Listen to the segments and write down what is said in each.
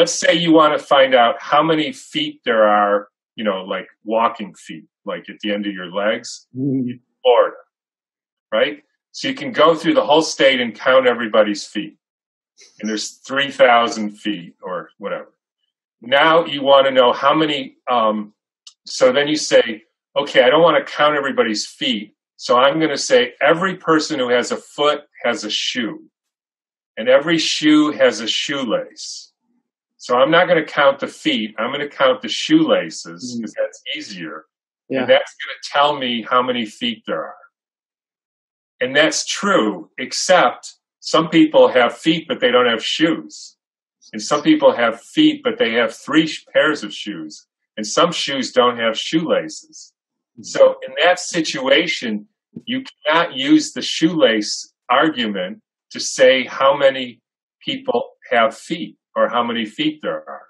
let's say you want to find out how many feet there are, you know, like walking feet, like at the end of your legs Mhm. in Florida, right? So you can go through the whole state and count everybody's feet. And there's 3,000 feet or whatever. Now you want to know how many, um, so then you say, okay, I don't want to count everybody's feet. So I'm going to say every person who has a foot has a shoe and every shoe has a shoelace. So I'm not going to count the feet. I'm going to count the shoelaces Mm. because that's easier. Yeah. And that's going to tell me how many feet there are. And that's true, except some people have feet, but they don't have shoes. And some people have feet, but they have three pairs of shoes. And some shoes don't have shoelaces. So in that situation, you cannot use the shoelace argument to say how many people have feet or how many feet there are.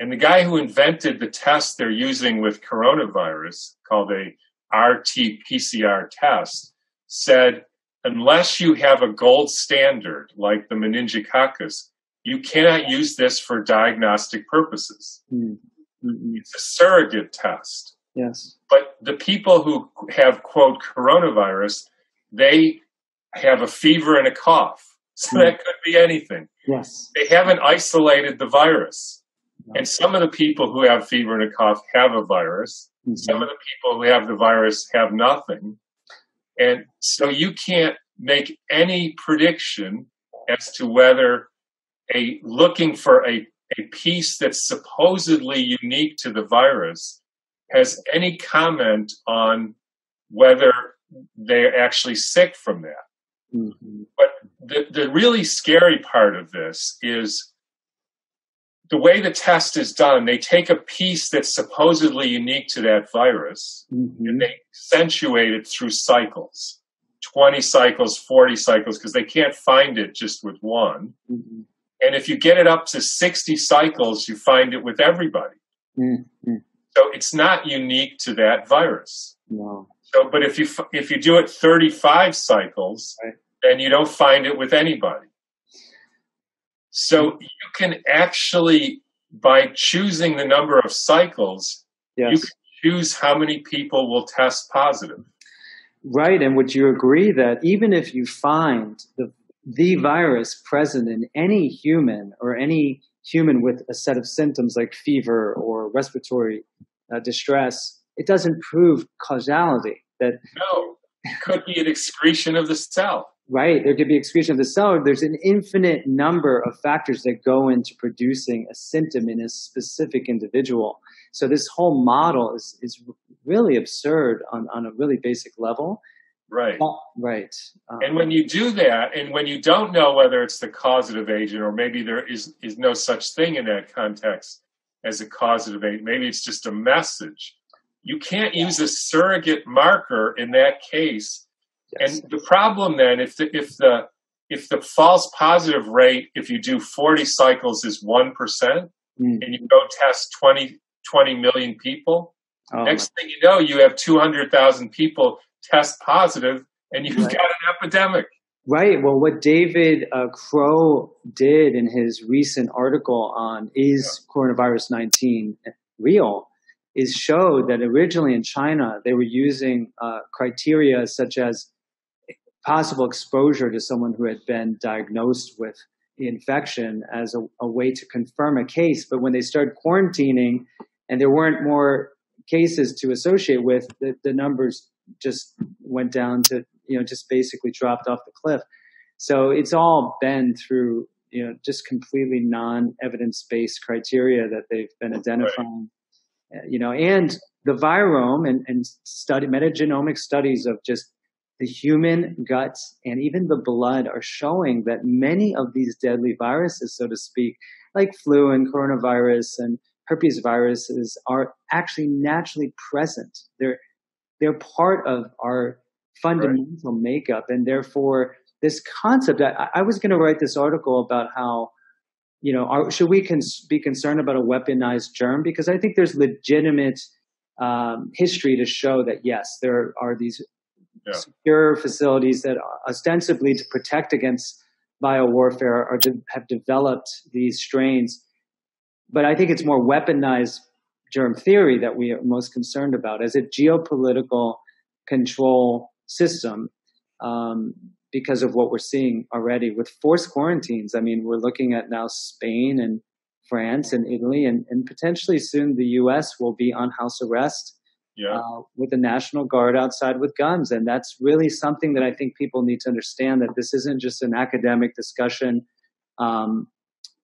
And the guy who invented the test they're using with coronavirus, called a RT-PCR test, said unless you have a gold standard like the meningococcus, you cannot use this for diagnostic purposes. Mm. Mm-mm. It's a surrogate test. Yes. But the people who have, quote, coronavirus, they have a fever and a cough. So that could be anything. Yes. They haven't isolated the virus. And some of the people who have fever and a cough have a virus. Mhm. Some of the people who have the virus have nothing. And so you can't make any prediction as to whether a looking for a, a piece that's supposedly unique to the virus has any comment on whether they're actually sick from that. Mhm. But the, the really scary part of this is the way the test is done. They take a piece that's supposedly unique to that virus Mhm. and they accentuate it through cycles 20 cycles, 40 cycles, because they can't find it just with one. Mhm. And if you get it up to 60 cycles, you find it with everybody. Mhm. So it's not unique to that virus. No. So, but if you if you do it 35 cycles, Right. Then you don't find it with anybody. So you can actually, by choosing the number of cycles, you can choose how many people will test positive. Right, and would you agree that even if you find the the virus present in any human or any human with a set of symptoms like fever or respiratory uh, distress, it doesn't prove causality. That No, could be an excretion of the cell. right, there could be excretion of the cell. There's an infinite number of factors that go into producing a symptom in a specific individual. So this whole model is is really absurd on on a really basic level. Right. Right. Um, And when you do that, and when you don't know whether it's the causative agent, or maybe there is, is no such thing in that context as a causative agent, maybe it's just a message, you can't use a surrogate marker in that case. yes. And the problem then, if the, if the, if the false positive rate, if you do 40 cycles is 1%, Mm. and you go test 20, 20 million people, Oh, next thing you know, you have 200,000 people test positive and you've Right. got an epidemic. Right. Well, what David uh, Crowe did in his recent article on is coronavirus 19 real is showed that originally in China they were using uh, criteria such as possible exposure to someone who had been diagnosed with the infection as a, a way to confirm a case. But when they started quarantining and there weren't more cases to associate with, the, the numbers just went down to, you know, just basically dropped off the cliff. So it's all been through, you know, just completely non-evidence based criteria that they've been identifying, you know, and the virome and, and study metagenomic studies of just the human guts and even the blood are showing that many of these deadly viruses, so to speak, like flu and coronavirus and herpes viruses are actually naturally present. They're they're part of our fundamental makeup, and therefore this concept. I, I was going to write this article about how you know are, should we cons- be concerned about a weaponized germ? Because I think there's legitimate um, history to show that yes, there are these Yeah. secure facilities that ostensibly to protect against biowarfare are de- have developed these strains. But I think it's more weaponized germ theory that we are most concerned about as a geopolitical control system. Um, because of what we're seeing already with forced quarantines. I mean, we're looking at now Spain and France and Italy, and, and potentially soon the US will be on house arrest yeah. uh, with the National Guard outside with guns. And that's really something that I think people need to understand that this isn't just an academic discussion. Um,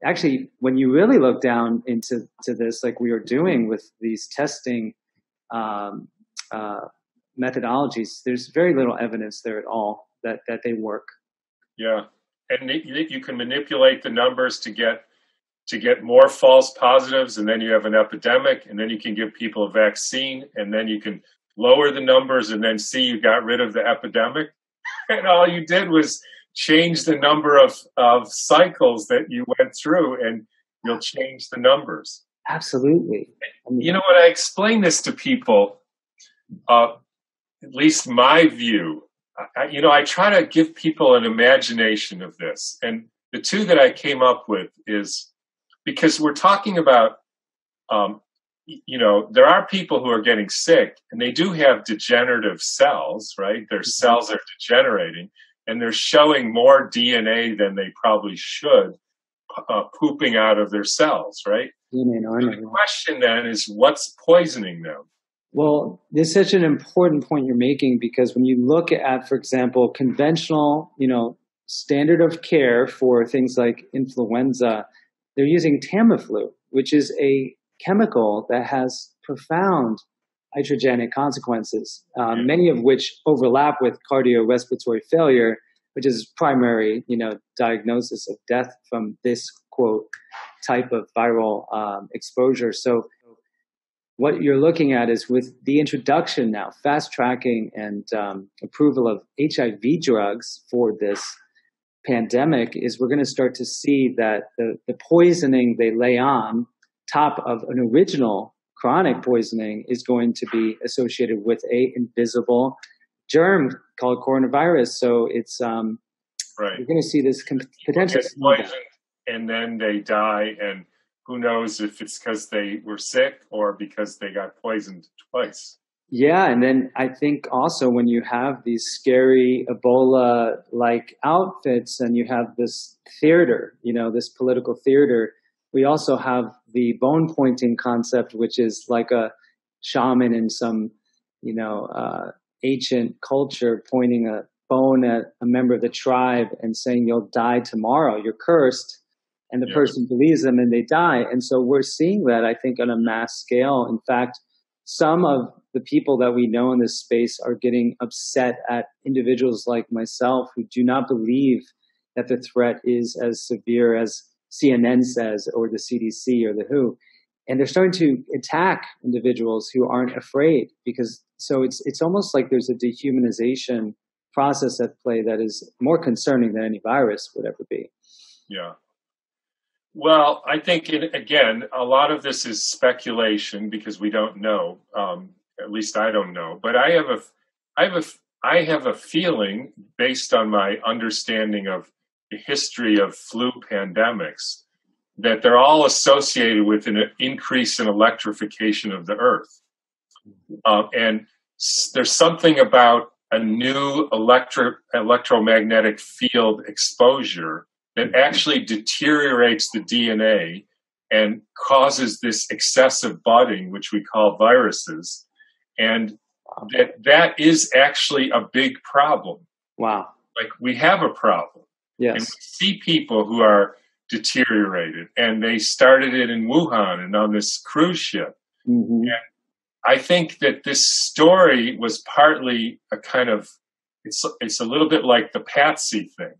actually, when you really look down into to this, like we are doing with these testing um, uh, methodologies, there's very little evidence there at all that, that they work. Yeah. And you can manipulate the numbers to get to get more false positives and then you have an epidemic and then you can give people a vaccine and then you can lower the numbers and then see you got rid of the epidemic and all you did was change the number of, of cycles that you went through and you'll change the numbers absolutely I mean, you know when i explain this to people uh, at least my view I, you know i try to give people an imagination of this. And the two that i came up with is because we're talking about um, you know there are people who are getting sick and they do have degenerative cells right? Their mm-hmm. cells are degenerating and they're showing more dna than they probably should uh, pooping out of their cells right? No, the question then is what's poisoning them well, this is such an important point you're making because when you look at, for example, conventional, you know, standard of care for things like influenza, they're using Tamiflu, which is a chemical that has profound iatrogenic consequences, um, many of which overlap with cardiorespiratory failure, which is primary, you know, diagnosis of death from this quote type of viral um, exposure. So, what you're looking at is with the introduction now, fast tracking and um, approval of HIV drugs for this pandemic is we're going to start to see that the, the poisoning they lay on top of an original chronic poisoning is going to be associated with a invisible germ called coronavirus. So it's um, right. You're going to see this potential and then they die, and who knows if it's because they were sick or because they got poisoned twice. Yeah, and then I think also when you have these scary Ebola like outfits and you have this theater, you know, this political theater, we also have the bone pointing concept, which is like a shaman in some, you know, uh, ancient culture pointing a bone at a member of the tribe and saying, You'll die tomorrow, you're cursed. And the yeah. person believes them and they die. And so we're seeing that, I think, on a mass scale. In fact, some of the people that we know in this space are getting upset at individuals like myself who do not believe that the threat is as severe as CNN says or the CDC or the WHO. And they're starting to attack individuals who aren't afraid because so it's it's almost like there's a dehumanization process at play that is more concerning than any virus would ever be. Yeah. Well, I think it, again, a lot of this is speculation because we don't know. Um, at least I don't know. But I have a, I have a, I have a feeling based on my understanding of the history of flu pandemics that they're all associated with an increase in electrification of the Earth, uh, and there's something about a new electro electromagnetic field exposure that actually deteriorates the DNA and causes this excessive budding, which we call viruses. And that, that is actually a big problem. Wow. Like we have a problem. Yes. And we see people who are deteriorated and they started it in Wuhan and on this cruise ship. Mm-hmm. And I think that this story was partly a kind of, it's, it's a little bit like the Patsy thing.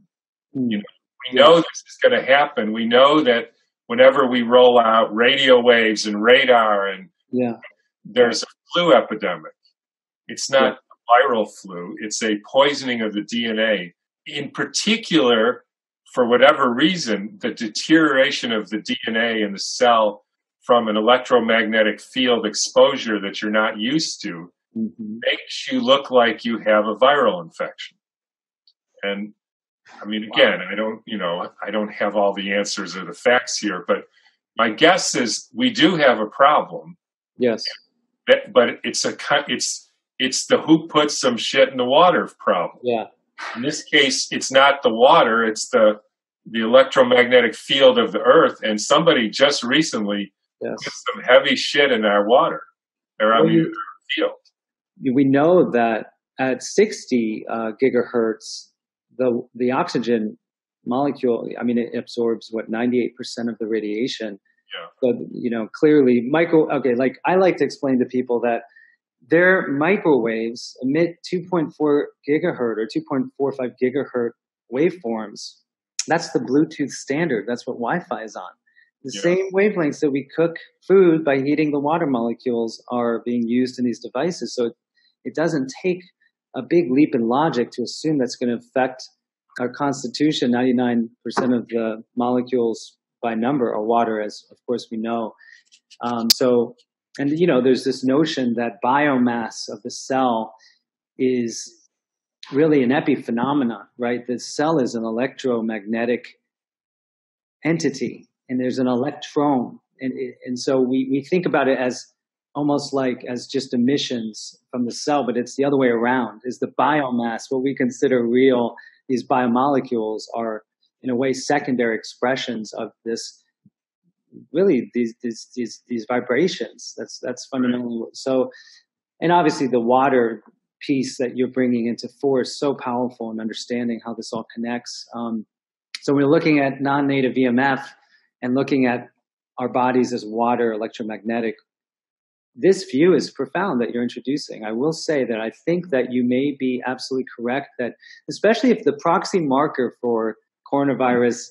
Mm-hmm. You know, we know this is going to happen. We know that whenever we roll out radio waves and radar and yeah. there's a flu epidemic. It's not yeah. a viral flu, it's a poisoning of the DNA. In particular, for whatever reason, the deterioration of the DNA in the cell from an electromagnetic field exposure that you're not used to mm-hmm. makes you look like you have a viral infection. And I mean, again, I don't, you know, I don't have all the answers or the facts here, but My guess is we do have a problem. Yes. That, but it's a it's it's the who put some shit in the water problem. Yeah. In this case, it's not the water; it's the the electromagnetic field of the Earth. And somebody just recently yes. put some heavy shit in our water, or I mean, field. We know that at 60 uh, gigahertz, the the oxygen molecule, I mean, it absorbs what 98% of the radiation. Yeah. So, you know, clearly micro, okay, like I like to explain to people that their microwaves emit 2.4 gigahertz or 2.45 gigahertz waveforms. That's the Bluetooth standard. That's what Wi-Fi is on. The yeah. same wavelengths that we cook food by heating the water molecules are being used in these devices. So it doesn't take a big leap in logic to assume that's going to affect our constitution, 99% of the molecules by number are water, as of course we know. Um, so, and you know, there's this notion that biomass of the cell is really an epiphenomena, right? The cell is an electromagnetic entity, and there's an electron, and and so we we think about it as almost like as just emissions from the cell, but it's the other way around. Is the biomass what we consider real? these biomolecules are in a way secondary expressions of this really these these these, these vibrations that's that's fundamentally so and obviously the water piece that you're bringing into force so powerful in understanding how this all connects um, so we're looking at non-native emf and looking at our bodies as water electromagnetic this view is profound that you're introducing. I will say that I think that you may be absolutely correct that, especially if the proxy marker for coronavirus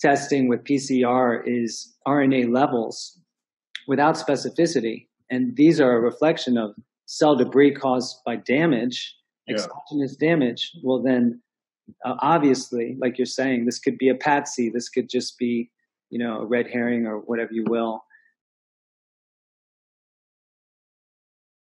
testing with PCR is RNA levels without specificity, and these are a reflection of cell debris caused by damage, yeah. exogenous damage, well, then uh, obviously, like you're saying, this could be a patsy, this could just be, you know, a red herring or whatever you will